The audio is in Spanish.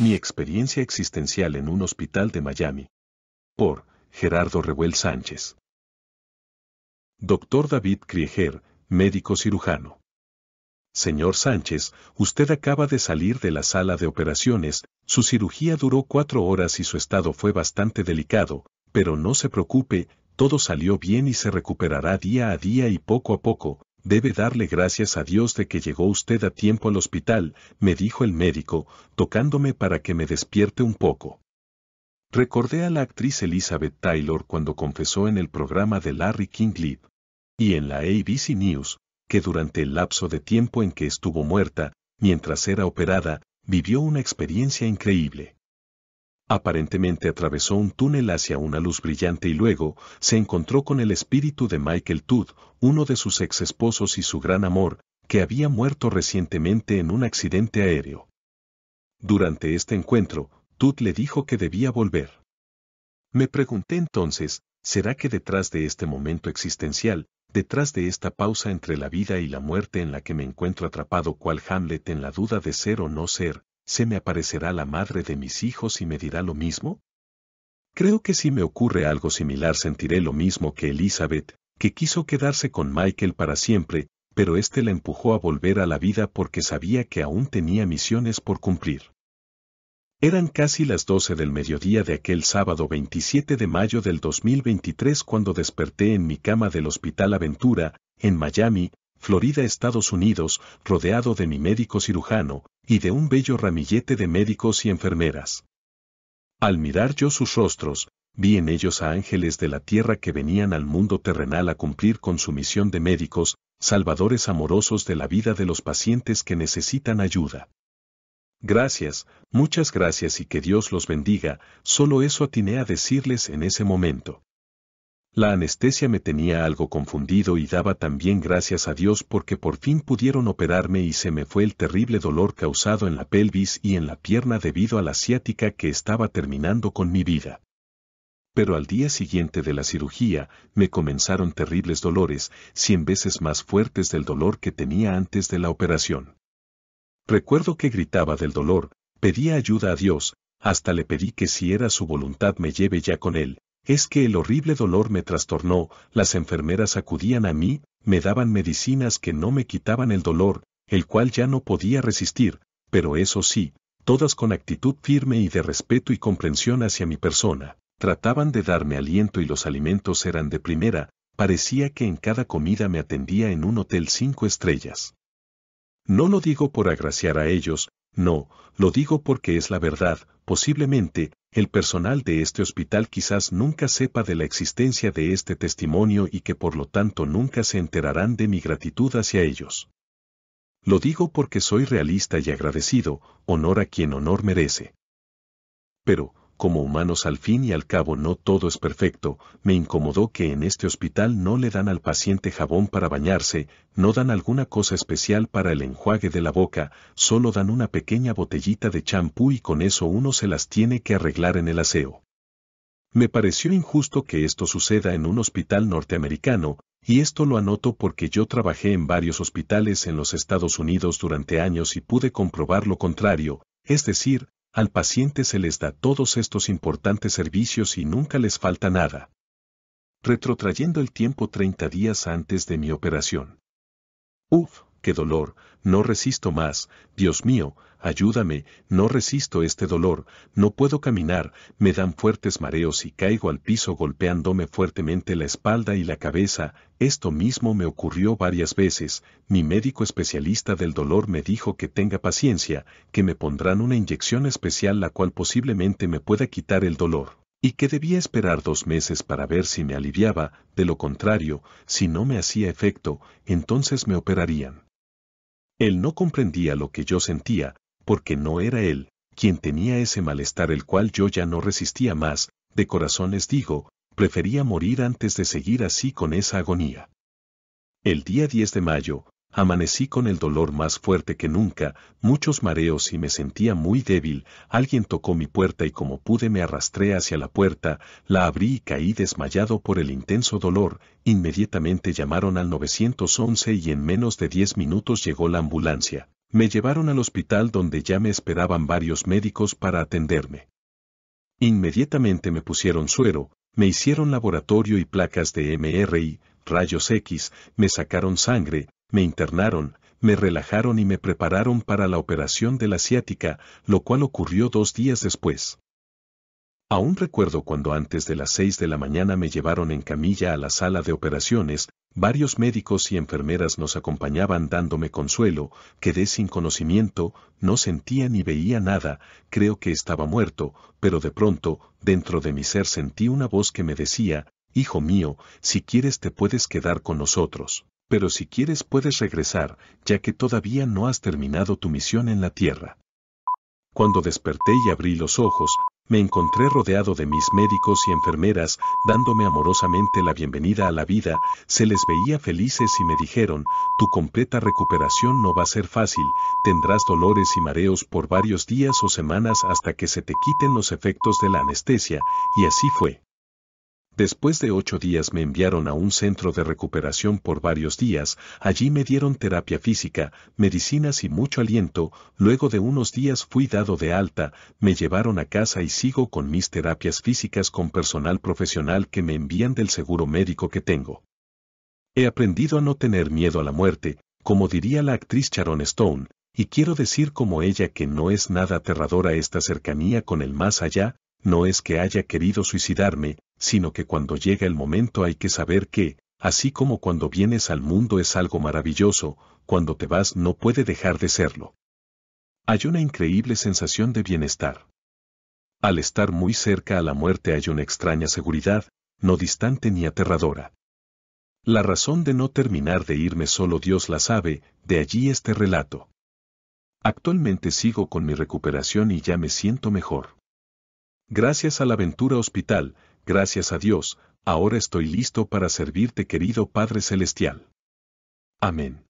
Mi experiencia existencial en un hospital de Miami. Por Gerardo Revuel Sánchez. Doctor David Krieger, médico cirujano. Señor Sánchez, usted acaba de salir de la sala de operaciones, su cirugía duró cuatro horas y su estado fue bastante delicado, pero no se preocupe, todo salió bien y se recuperará día a día y poco a poco, Debe darle gracias a Dios de que llegó usted a tiempo al hospital, me dijo el médico, tocándome para que me despierte un poco. Recordé a la actriz Elizabeth Taylor cuando confesó en el programa de Larry King Live y en la ABC News, que durante el lapso de tiempo en que estuvo muerta, mientras era operada, vivió una experiencia increíble. Aparentemente atravesó un túnel hacia una luz brillante y luego se encontró con el espíritu de Michael Todd, uno de sus ex esposos y su gran amor, que había muerto recientemente en un accidente aéreo. Durante este encuentro, Todd le dijo que debía volver. Me pregunté entonces, ¿será que detrás de este momento existencial, detrás de esta pausa entre la vida y la muerte en la que me encuentro atrapado cual Hamlet en la duda de ser o no ser, ¿se me aparecerá la madre de mis hijos y me dirá lo mismo? Creo que si me ocurre algo similar sentiré lo mismo que Elizabeth, que quiso quedarse con Michael para siempre, pero éste la empujó a volver a la vida porque sabía que aún tenía misiones por cumplir. Eran casi las 12 del mediodía de aquel sábado 27 de mayo del 2023 cuando desperté en mi cama del Hospital Aventura, en Miami, Florida, Estados Unidos, rodeado de mi médico cirujano, y de un bello ramillete de médicos y enfermeras. Al mirar yo sus rostros, vi en ellos a ángeles de la tierra que venían al mundo terrenal a cumplir con su misión de médicos, salvadores amorosos de la vida de los pacientes que necesitan ayuda. Gracias, muchas gracias y que Dios los bendiga, solo eso atiné a decirles en ese momento. La anestesia me tenía algo confundido y daba también gracias a Dios porque por fin pudieron operarme y se me fue el terrible dolor causado en la pelvis y en la pierna debido a la ciática que estaba terminando con mi vida. Pero al día siguiente de la cirugía, me comenzaron terribles dolores, cien veces más fuertes del dolor que tenía antes de la operación. Recuerdo que gritaba del dolor, pedía ayuda a Dios, hasta le pedí que si era su voluntad me lleve ya con él, es que el horrible dolor me trastornó, las enfermeras acudían a mí, me daban medicinas que no me quitaban el dolor, el cual ya no podía resistir, pero eso sí, todas con actitud firme y de respeto y comprensión hacia mi persona, trataban de darme aliento y los alimentos eran de primera, parecía que en cada comida me atendía en un hotel cinco estrellas. No lo digo por agraciar a ellos, no, lo digo porque es la verdad, posiblemente, el personal de este hospital quizás nunca sepa de la existencia de este testimonio y que por lo tanto nunca se enterarán de mi gratitud hacia ellos. Lo digo porque soy realista y agradecido, honor a quien honor merece. Pero, como humanos al fin y al cabo no todo es perfecto, me incomodó que en este hospital no le dan al paciente jabón para bañarse, no dan alguna cosa especial para el enjuague de la boca, solo dan una pequeña botellita de champú y con eso uno se las tiene que arreglar en el aseo. Me pareció injusto que esto suceda en un hospital norteamericano, y esto lo anoto porque yo trabajé en varios hospitales en los Estados Unidos durante años y pude comprobar lo contrario, es decir, al paciente se les da todos estos importantes servicios y nunca les falta nada. Retrotrayendo el tiempo 30 días antes de mi operación. Uf, qué dolor, no resisto más, Dios mío, ayúdame, no resisto este dolor, no puedo caminar, me dan fuertes mareos y caigo al piso golpeándome fuertemente la espalda y la cabeza, esto mismo me ocurrió varias veces, mi médico especialista del dolor me dijo que tenga paciencia, que me pondrán una inyección especial la cual posiblemente me pueda quitar el dolor. Y que debía esperar dos meses para ver si me aliviaba, de lo contrario, si no me hacía efecto, entonces me operarían. Él no comprendía lo que yo sentía, porque no era él, quien tenía ese malestar el cual yo ya no resistía más, de corazón les digo, prefería morir antes de seguir así con esa agonía. El día 10 de mayo, Amanecí con el dolor más fuerte que nunca, muchos mareos y me sentía muy débil, alguien tocó mi puerta y como pude me arrastré hacia la puerta, la abrí y caí desmayado por el intenso dolor, inmediatamente llamaron al 911 y en menos de 10 minutos llegó la ambulancia. Me llevaron al hospital donde ya me esperaban varios médicos para atenderme. Inmediatamente me pusieron suero, me hicieron laboratorio y placas de MRI, rayos X, me sacaron sangre, me internaron, me relajaron y me prepararon para la operación de la ciática, lo cual ocurrió dos días después. Aún recuerdo cuando antes de las seis de la mañana me llevaron en camilla a la sala de operaciones, varios médicos y enfermeras nos acompañaban dándome consuelo, quedé sin conocimiento, no sentía ni veía nada, creo que estaba muerto, pero de pronto, dentro de mi ser sentí una voz que me decía, Hijo mío, si quieres te puedes quedar con nosotros, pero si quieres puedes regresar, ya que todavía no has terminado tu misión en la tierra. Cuando desperté y abrí los ojos, me encontré rodeado de mis médicos y enfermeras, dándome amorosamente la bienvenida a la vida, se les veía felices y me dijeron, tu completa recuperación no va a ser fácil, tendrás dolores y mareos por varios días o semanas hasta que se te quiten los efectos de la anestesia, y así fue. Después de ocho días me enviaron a un centro de recuperación por varios días, allí me dieron terapia física, medicinas y mucho aliento, luego de unos días fui dado de alta, me llevaron a casa y sigo con mis terapias físicas con personal profesional que me envían del seguro médico que tengo. He aprendido a no tener miedo a la muerte, como diría la actriz Sharon Stone, y quiero decir como ella que no es nada aterradora esta cercanía con el más allá, no es que haya querido suicidarme, sino que cuando llega el momento hay que saber que, así como cuando vienes al mundo es algo maravilloso, cuando te vas no puede dejar de serlo. Hay una increíble sensación de bienestar. Al estar muy cerca a la muerte hay una extraña seguridad, no distante ni aterradora. La razón de no terminar de irme solo Dios la sabe, de allí este relato. Actualmente sigo con mi recuperación y ya me siento mejor. Gracias a la aventura hospital, gracias a Dios, ahora estoy listo para servirte querido Padre Celestial. Amén.